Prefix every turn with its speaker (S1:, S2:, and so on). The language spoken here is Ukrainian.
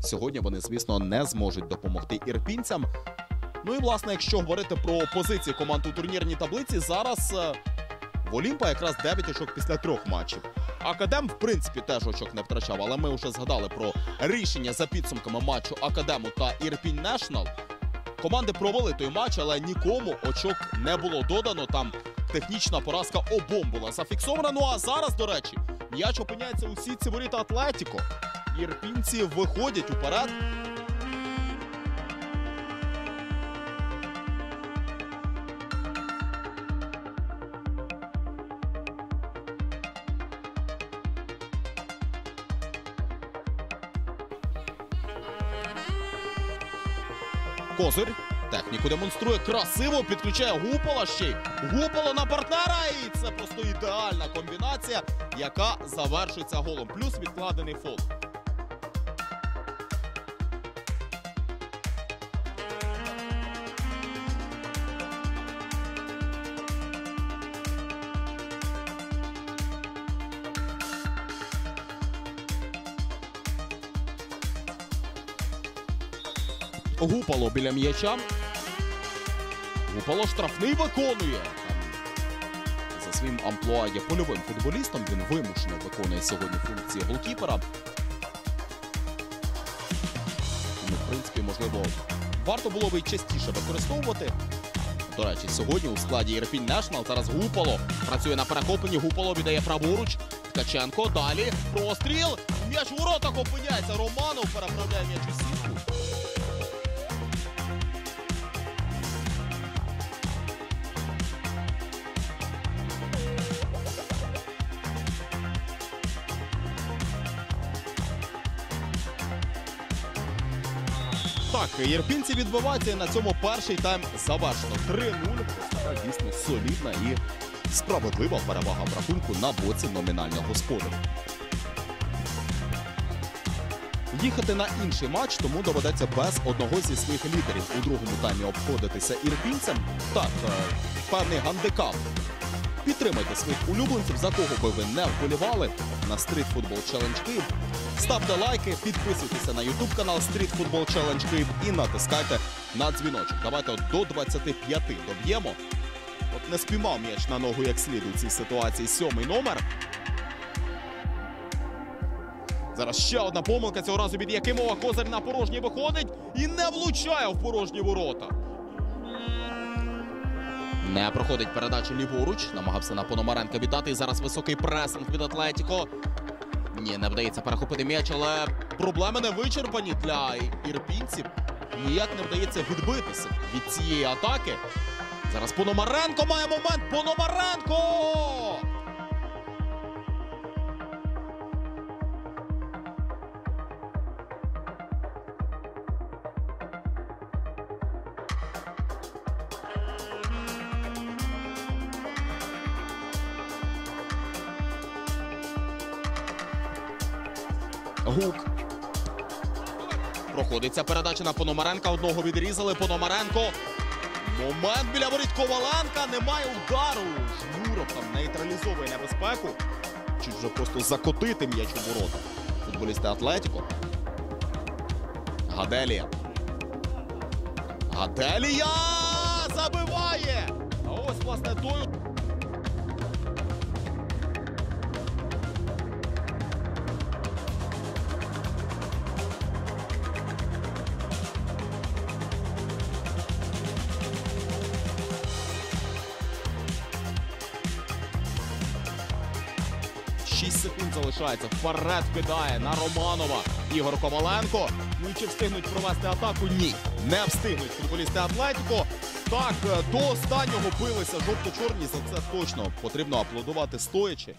S1: Сьогодні вони, звісно, не зможуть допомогти ірпінцям. Ну і власне, якщо говорити про позиції команд у турнірній таблиці, зараз е, в Олімпа якраз 9 очок після трьох матчів. Академ, в принципі, теж очок не втрачав, але ми вже згадали про рішення за підсумками матчу Академу та Ірпінь Нешнл. Команди провели той матч, але нікому очок не було додано. Там технічна поразка обом була зафіксована. Ну а зараз, до речі, м'яч опиняється у сітці воріт Атлетіко. Ірпінці виходять уперед. Козир техніку демонструє красиво, підключає Гупола ще й Гуполо на партнера. І це просто ідеальна комбінація, яка завершується голом. Плюс відкладений фол. Гупало біля м'яча. Гупало штрафний виконує. За своїм амплуа є польовим футболістом. Він вимушено виконує сьогодні функції голкіпера. Ну, в принципі, можливо, варто було би й частіше використовувати. До речі, сьогодні у складі Єрпінь Нешнл зараз Гупало працює на перехопленні. Гупало віддає праворуч. Ткаченко далі. Простріл. М'яч у воротах опиняється. Романов переправляє м'яч у сітку. Так, єрпінці і на цьому перший тайм завершено. 3-0. Така дійсно солідна і справедлива перевага в рахунку на боці номінального господаря. Їхати на інший матч, тому доведеться без одного зі своїх лідерів у другому таймі обходитися ірпінцям. Так, е, певний гандикап. Підтримайте своїх улюбленців, за кого би ви не вболівали на Street Football Challenge Київ. Ставте лайки, підписуйтеся на YouTube канал Street Football Challenge Київ і натискайте на дзвіночок. Давайте от до 25 доб'ємо. От не спіймав м'яч на ногу як слід у цій ситуації. Сьомий номер. Зараз ще одна помилка цього разу від Якимова. Козир на порожній виходить і не влучає в порожні ворота. Не проходить передача ліворуч. Намагався на Пономаренка віддати. Зараз високий пресинг від Атлетіко. Ні, не вдається перехопити м'яч, але проблеми не вичерпані для ірпінців. Ніяк не вдається відбитися від цієї атаки. Зараз Пономаренко має момент. Пономаренко! Гук. Проходиться передача на Пономаренка. Одного відрізали. Пономаренко. Момент біля воріт Коваленка. Немає удару. Жмуров там нейтралізовує небезпеку. Чи вже просто закотити м'яч у ворота. Футболісти Атлетіко. Гаделія. Гаделія 6 секунд залишається. Вперед кидає на Романова. Ігор Коваленко. Ну чи встигнуть провести атаку? Ні. Не встигнуть футболісти Атлетіко. Так, е, до останнього билися жовто-чорні. За це точно потрібно аплодувати стоячи.